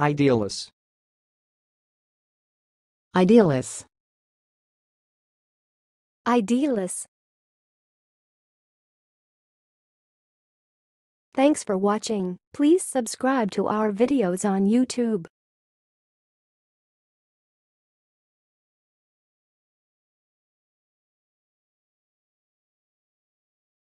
Idealist. Idealist. Idealist. Thanks for watching. Please subscribe to our videos on YouTube.